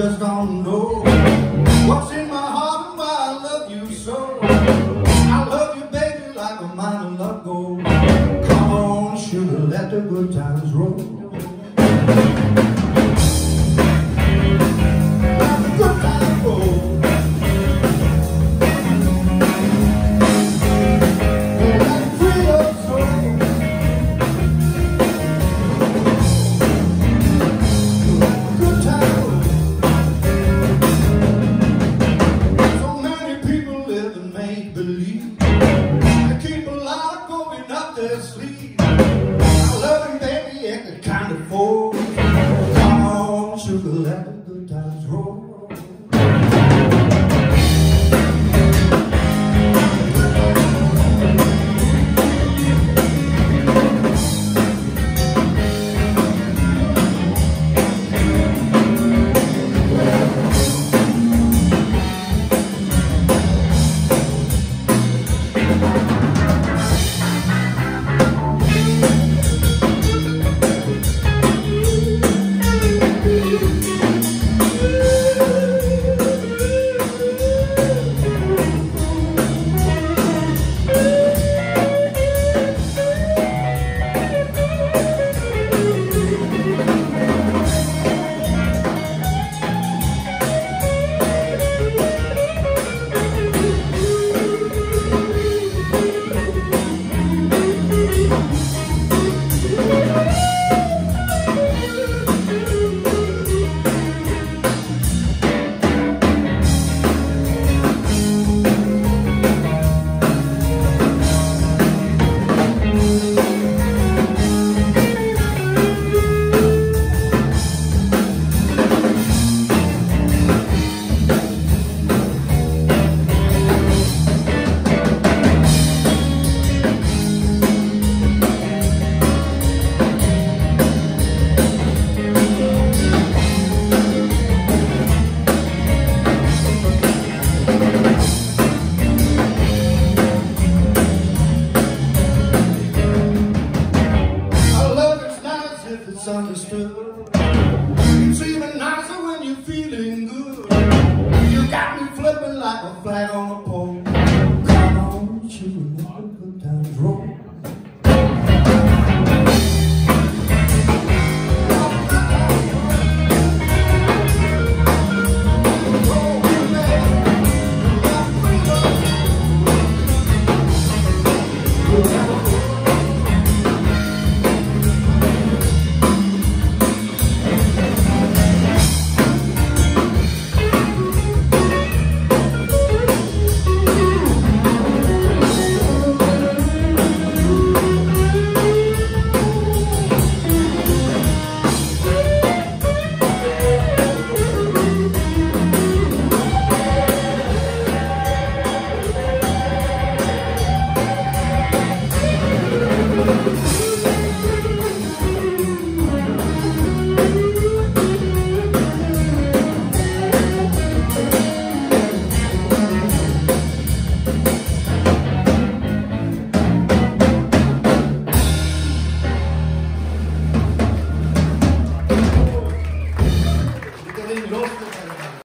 just don't know what's in my heart and why I love you so. I love you, baby, like a mine of love gold. Come on, sugar, let the good times roll. It's understood. It's even nicer when you're feeling good. You got me flipping like a flag on a